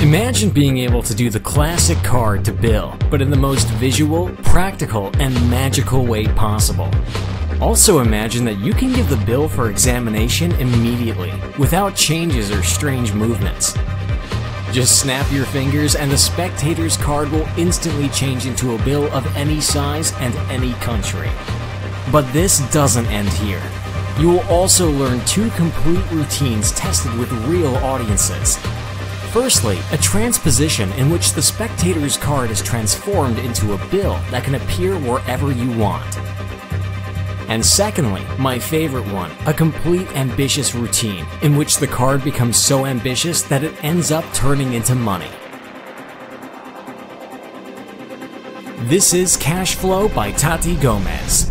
Imagine being able to do the classic card to bill, but in the most visual, practical, and magical way possible. Also imagine that you can give the bill for examination immediately, without changes or strange movements. Just snap your fingers and the spectator's card will instantly change into a bill of any size and any country. But this doesn't end here. You will also learn two complete routines tested with real audiences. Firstly, a transposition in which the spectator's card is transformed into a bill that can appear wherever you want. And secondly, my favorite one, a complete ambitious routine in which the card becomes so ambitious that it ends up turning into money. This is Cash Flow by Taty Gomez.